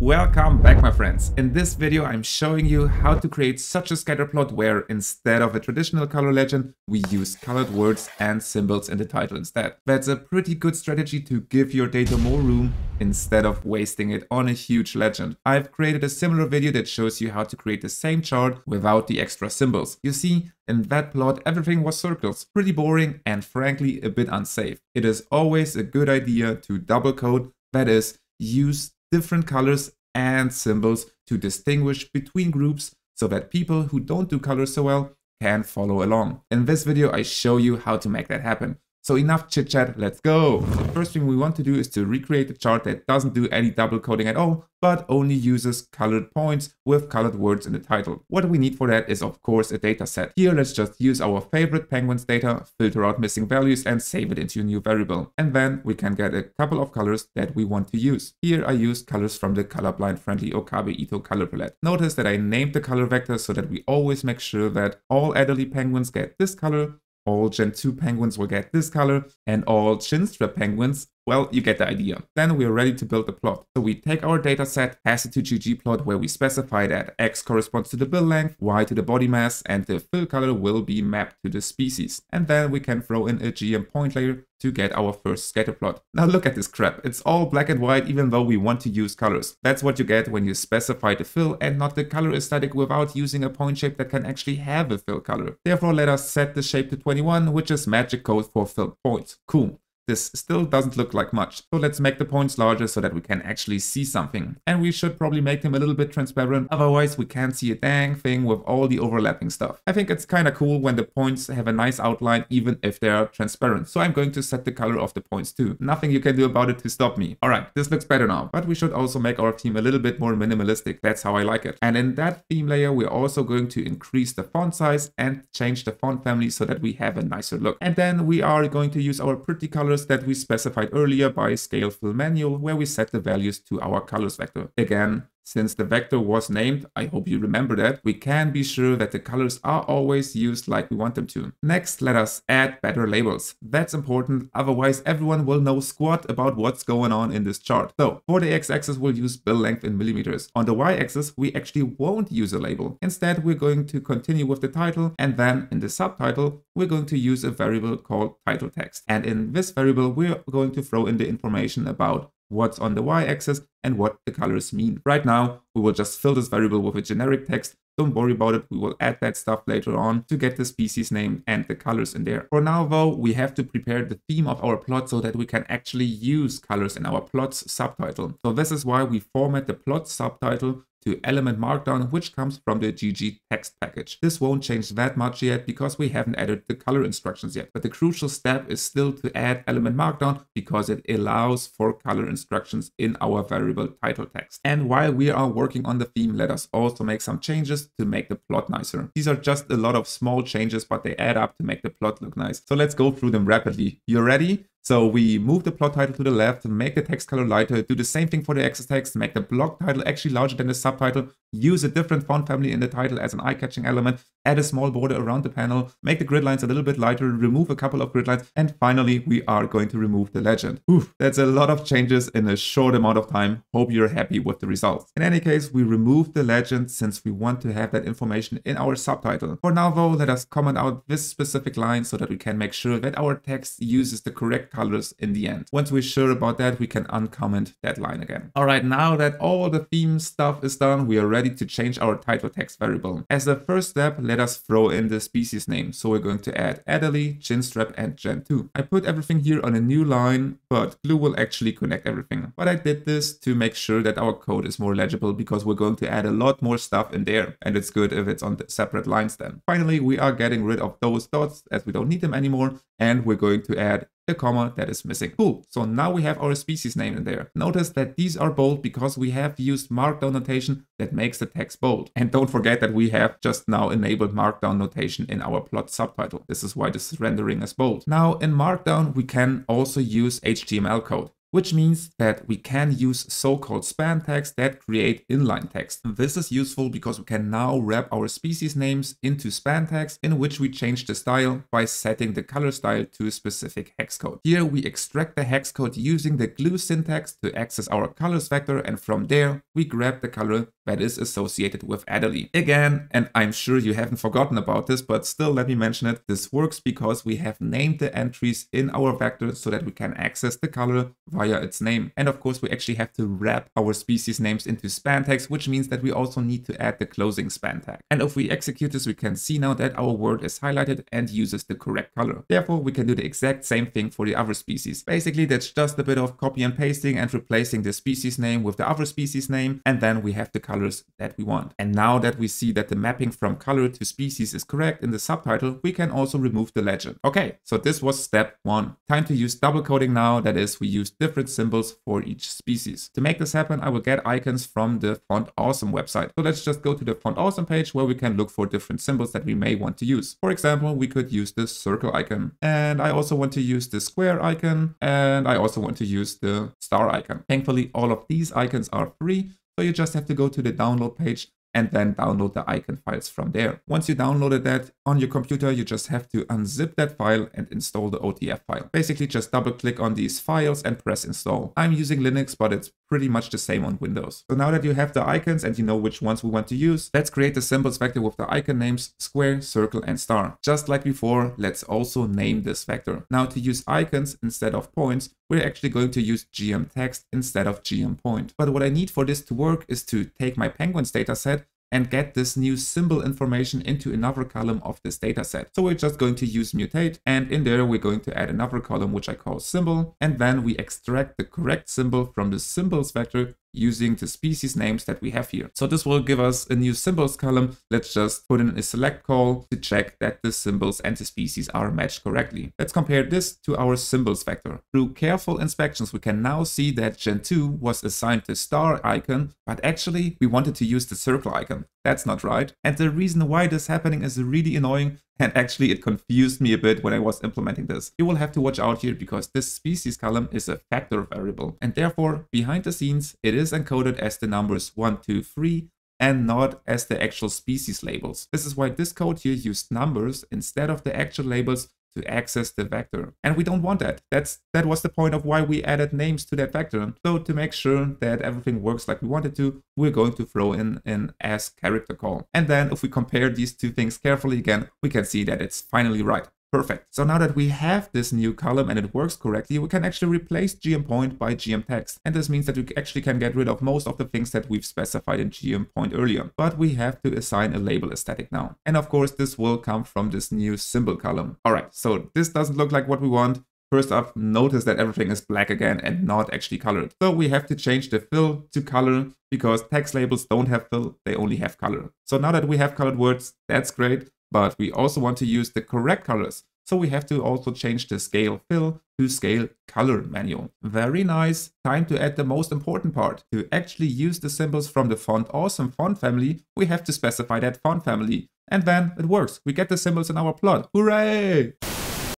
Welcome back my friends. In this video I'm showing you how to create such a scatter plot where instead of a traditional color legend we use colored words and symbols in the title instead. That's a pretty good strategy to give your data more room instead of wasting it on a huge legend. I've created a similar video that shows you how to create the same chart without the extra symbols. You see, in that plot everything was circles, pretty boring and frankly a bit unsafe. It is always a good idea to double code, that is, use different colors and symbols to distinguish between groups so that people who don't do colors so well can follow along. In this video, I show you how to make that happen. So enough chit chat, let's go. The first thing we want to do is to recreate a chart that doesn't do any double coding at all, but only uses colored points with colored words in the title. What we need for that is of course a data set. Here let's just use our favorite penguins data, filter out missing values and save it into a new variable. And then we can get a couple of colors that we want to use. Here I use colors from the colorblind friendly Okabe Ito color palette. Notice that I named the color vector so that we always make sure that all Adelie penguins get this color all Gentoo penguins will get this color, and all Chinstrap penguins well, you get the idea. Then we are ready to build the plot. So we take our data set, pass it to ggplot where we specify that x corresponds to the bill length, y to the body mass, and the fill color will be mapped to the species. And then we can throw in a geom_point layer to get our first scatter plot. Now look at this crap. It's all black and white even though we want to use colors. That's what you get when you specify the fill and not the color aesthetic without using a point shape that can actually have a fill color. Therefore let us set the shape to 21 which is magic code for filled points. Cool. This still doesn't look like much, so let's make the points larger so that we can actually see something. And we should probably make them a little bit transparent, otherwise we can't see a dang thing with all the overlapping stuff. I think it's kinda cool when the points have a nice outline even if they are transparent, so I'm going to set the color of the points too. Nothing you can do about it to stop me. Alright, this looks better now, but we should also make our theme a little bit more minimalistic, that's how I like it. And in that theme layer we're also going to increase the font size and change the font family so that we have a nicer look. And then we are going to use our pretty colors colors that we specified earlier by scale fill manual where we set the values to our colors vector. Again, since the vector was named, I hope you remember that, we can be sure that the colors are always used like we want them to. Next, let us add better labels. That's important, otherwise everyone will know squat about what's going on in this chart. So, for the x-axis we'll use bill length in millimeters. On the y-axis we actually won't use a label. Instead we're going to continue with the title and then in the subtitle we're going to use a variable called title text. And in this variable we're going to throw in the information about what's on the y-axis and what the colors mean. Right now, we will just fill this variable with a generic text. Don't worry about it, we will add that stuff later on to get the species name and the colors in there. For now though, we have to prepare the theme of our plot so that we can actually use colors in our plot's subtitle. So this is why we format the plot subtitle to element markdown, which comes from the GG text package. This won't change that much yet because we haven't added the color instructions yet. But the crucial step is still to add element markdown because it allows for color instructions in our variable title text. And while we are working on the theme, let us also make some changes to make the plot nicer. These are just a lot of small changes, but they add up to make the plot look nice. So let's go through them rapidly. You ready? So we move the plot title to the left, make the text color lighter, do the same thing for the axis text, make the block title actually larger than the subtitle, use a different font family in the title as an eye-catching element, add a small border around the panel, make the grid lines a little bit lighter, remove a couple of grid lines, and finally we are going to remove the legend. Oof, that's a lot of changes in a short amount of time. Hope you're happy with the results. In any case, we remove the legend since we want to have that information in our subtitle. For now though, let us comment out this specific line so that we can make sure that our text uses the correct colors in the end. Once we're sure about that, we can uncomment that line again. All right, now that all the theme stuff is done, we are ready to change our title text variable. As the first step, let us throw in the species name. So we're going to add Adelie, Chinstrap, and Gentoo. I put everything here on a new line, but Glue will actually connect everything. But I did this to make sure that our code is more legible because we're going to add a lot more stuff in there. And it's good if it's on separate lines then. Finally, we are getting rid of those dots as we don't need them anymore. And we're going to add the comma that is missing. Cool, so now we have our species name in there. Notice that these are bold because we have used markdown notation that makes the text bold. And don't forget that we have just now enabled markdown notation in our plot subtitle. This is why this rendering is bold. Now in markdown, we can also use HTML code. Which means that we can use so-called span tags that create inline text. This is useful because we can now wrap our species names into span tags in which we change the style by setting the color style to a specific hex code. Here we extract the hex code using the glue syntax to access our colors vector and from there we grab the color that is associated with Adelie. Again, and I'm sure you haven't forgotten about this, but still let me mention it, this works because we have named the entries in our vector so that we can access the color via its name. And of course we actually have to wrap our species names into span tags, which means that we also need to add the closing span tag. And if we execute this, we can see now that our word is highlighted and uses the correct color. Therefore, we can do the exact same thing for the other species. Basically, that's just a bit of copy and pasting and replacing the species name with the other species name, and then we have the colors that we want. And now that we see that the mapping from color to species is correct in the subtitle, we can also remove the legend. Okay, so this was step one. Time to use double coding now, that is, we use different symbols for each species. To make this happen, I will get icons from the Font Awesome website. So let's just go to the Font Awesome page where we can look for different symbols that we may want to use. For example, we could use the circle icon. And I also want to use the square icon. And I also want to use the star icon. Thankfully, all of these icons are free. So you just have to go to the download page and then download the icon files from there. Once you downloaded that on your computer, you just have to unzip that file and install the OTF file. Basically just double click on these files and press install. I'm using Linux, but it's pretty much the same on Windows. So now that you have the icons and you know which ones we want to use, let's create the symbols vector with the icon names square, circle and star. Just like before, let's also name this vector. Now to use icons instead of points, we're actually going to use geom_text instead of geom_point. But what I need for this to work is to take my penguins dataset and get this new symbol information into another column of this dataset. So we're just going to use mutate and in there we're going to add another column which I call symbol and then we extract the correct symbol from the symbols vector using the species names that we have here. So this will give us a new symbols column. Let's just put in a select call to check that the symbols and the species are matched correctly. Let's compare this to our symbols vector. Through careful inspections, we can now see that Gentoo was assigned the star icon, but actually we wanted to use the circle icon. That's not right. And the reason why this happening is really annoying and actually it confused me a bit when I was implementing this. You will have to watch out here because this species column is a factor variable and therefore behind the scenes it is encoded as the numbers 1, 2, 3 and not as the actual species labels. This is why this code here used numbers instead of the actual labels to access the vector. And we don't want that. That's That was the point of why we added names to that vector. So to make sure that everything works like we wanted to, we're going to throw in an as character call. And then if we compare these two things carefully again, we can see that it's finally right. Perfect. So now that we have this new column and it works correctly, we can actually replace geom_point by geom_text. And this means that we actually can get rid of most of the things that we've specified in geom_point earlier. But we have to assign a label aesthetic now. And of course, this will come from this new symbol column. All right, so this doesn't look like what we want. First off, notice that everything is black again and not actually colored. So we have to change the fill to color because text labels don't have fill, they only have color. So now that we have colored words, that's great but we also want to use the correct colors. So we have to also change the scale fill to scale color manual. Very nice. Time to add the most important part. To actually use the symbols from the font awesome font family, we have to specify that font family. And then it works. We get the symbols in our plot. Hooray!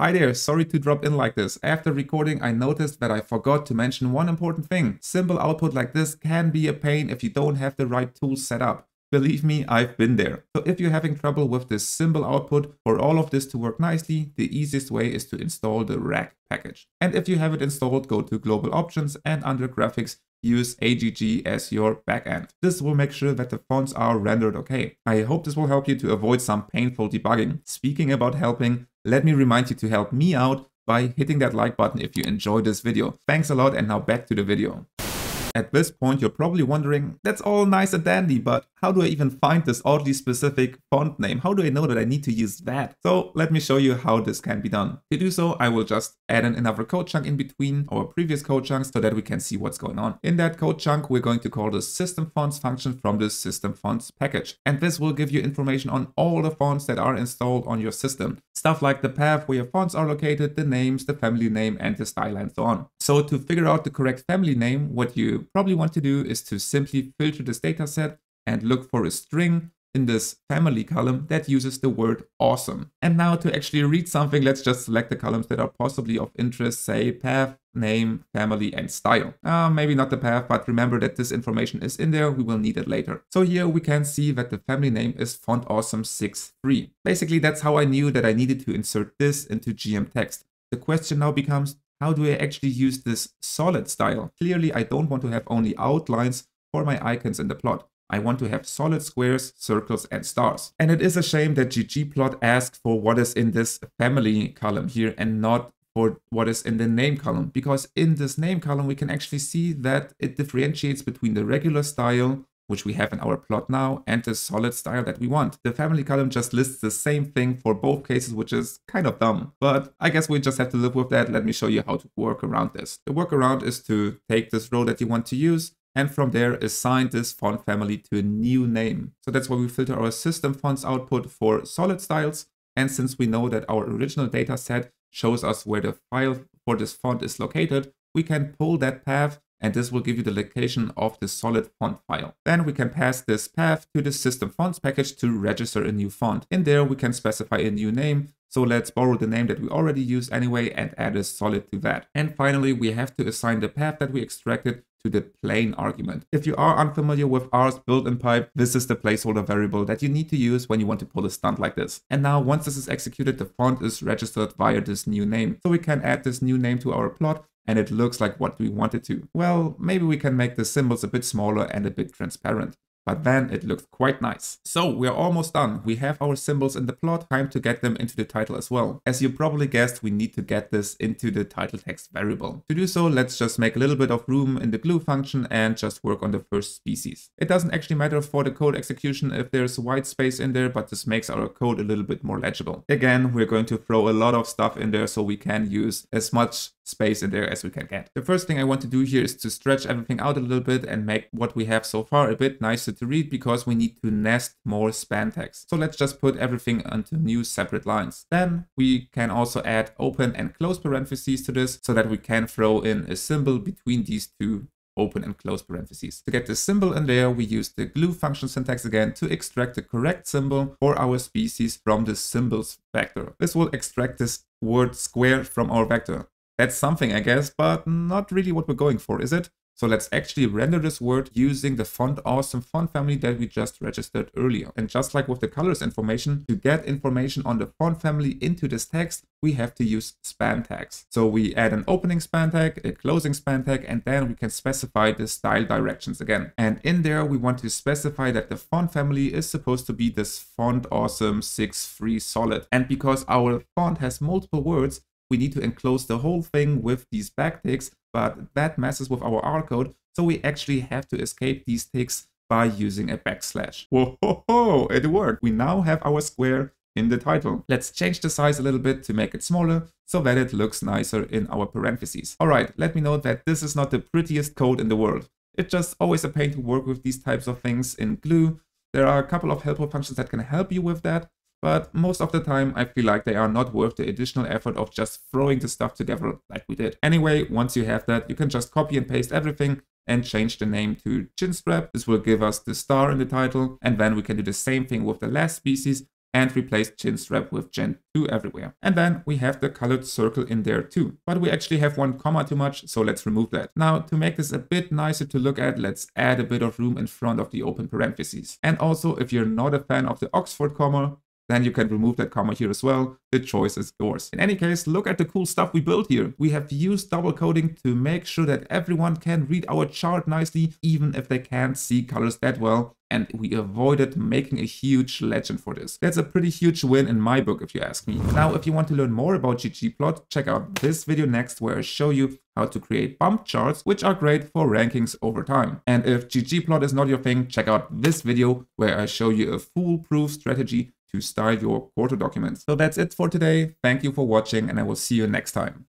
Hi there, sorry to drop in like this. After recording, I noticed that I forgot to mention one important thing. Symbol output like this can be a pain if you don't have the right tools set up. Believe me, I've been there. So if you're having trouble with this symbol output, for all of this to work nicely, the easiest way is to install the ragg package. And if you have it installed, go to Global Options and under Graphics, use AGG as your backend. This will make sure that the fonts are rendered okay. I hope this will help you to avoid some painful debugging. Speaking about helping, let me remind you to help me out by hitting that like button if you enjoyed this video. Thanks a lot and now back to the video. At this point, you're probably wondering, that's all nice and dandy, but how do I even find this oddly specific font name? How do I know that I need to use that? So let me show you how this can be done. To do so, I will just add in another code chunk in between our previous code chunks so that we can see what's going on. In that code chunk, we're going to call the system fonts function from the system fonts package. And this will give you information on all the fonts that are installed on your system. Stuff like the path where your fonts are located, the names, the family name, and the style and so on. So to figure out the correct family name, what you probably want to do is to simply filter this dataset and look for a string in this family column that uses the word awesome. And now to actually read something, let's just select the columns that are possibly of interest, say path, name, family, and style. Uh, maybe not the path, but remember that this information is in there, we will need it later. So here we can see that the family name is font awesome 6.3. Basically, that's how I knew that I needed to insert this into geom_text. The question now becomes, how do I actually use this solid style? Clearly, I don't want to have only outlines for my icons in the plot. I want to have solid squares, circles, and stars. And it is a shame that ggplot asked for what is in this family column here and not for what is in the name column because in this name column we can actually see that it differentiates between the regular style which we have in our plot now, and the solid style that we want. The family column just lists the same thing for both cases, which is kind of dumb. But I guess we just have to live with that. Let me show you how to work around this. The workaround is to take this row that you want to use, and from there assign this font family to a new name. So that's why we filter our system fonts output for solid styles. And since we know that our original data set shows us where the file for this font is located, we can pull that path and this will give you the location of the solid font file. Then we can pass this path to the system fonts package to register a new font. In there we can specify a new name, so let's borrow the name that we already use anyway and add a solid to that. And finally we have to assign the path that we extracted to the plain argument. If you are unfamiliar with R's built-in pipe, this is the placeholder variable that you need to use when you want to pull a stunt like this. And now once this is executed, the font is registered via this new name. So we can add this new name to our plot and it looks like what we wanted to. Well, maybe we can make the symbols a bit smaller and a bit transparent but then it looked quite nice. So we're almost done. We have our symbols in the plot, time to get them into the title as well. As you probably guessed, we need to get this into the title text variable. To do so, let's just make a little bit of room in the glue function and just work on the first species. It doesn't actually matter for the code execution if there's white space in there, but this makes our code a little bit more legible. Again, we're going to throw a lot of stuff in there so we can use as much space in there as we can get. The first thing I want to do here is to stretch everything out a little bit and make what we have so far a bit nicer to read because we need to nest more span tags. So let's just put everything onto new separate lines. Then we can also add open and close parentheses to this so that we can throw in a symbol between these two open and close parentheses. To get the symbol in there, we use the glue function syntax again to extract the correct symbol for our species from the symbols vector. This will extract this word square from our vector. That's something, I guess, but not really what we're going for, is it? So let's actually render this word using the font awesome font family that we just registered earlier. And just like with the colors information, to get information on the font family into this text, we have to use span tags. So we add an opening span tag, a closing span tag, and then we can specify the style directions again. And in there, we want to specify that the font family is supposed to be this font awesome 6.3 solid. And because our font has multiple words, we need to enclose the whole thing with these backticks, but that messes with our R code, so we actually have to escape these ticks by using a backslash. Whoa, ho, ho, it worked. We now have our square in the title. Let's change the size a little bit to make it smaller so that it looks nicer in our parentheses. Alright, let me know that this is not the prettiest code in the world. It's just always a pain to work with these types of things in Glue. There are a couple of helpful functions that can help you with that, but most of the time I feel like they are not worth the additional effort of just throwing the stuff together like we did. Anyway, once you have that, you can just copy and paste everything and change the name to Chinstrap. This will give us the star in the title, and then we can do the same thing with the last species and replace Chinstrap with Gentoo everywhere. And then we have the colored circle in there too. But we actually have one comma too much, so let's remove that. Now, to make this a bit nicer to look at, let's add a bit of room in front of the open parentheses. And also, if you're not a fan of the Oxford comma, then you can remove that comma here as well. The choice is yours. In any case, look at the cool stuff we built here. We have used double coding to make sure that everyone can read our chart nicely, even if they can't see colors that well. And we avoided making a huge legend for this. That's a pretty huge win in my book, if you ask me. Now, if you want to learn more about ggplot, check out this video next where I show you how to create bump charts, which are great for rankings over time. And if ggplot is not your thing, check out this video where I show you a foolproof strategy to style your Quarto documents. So that's it for today. Thank you for watching and I will see you next time.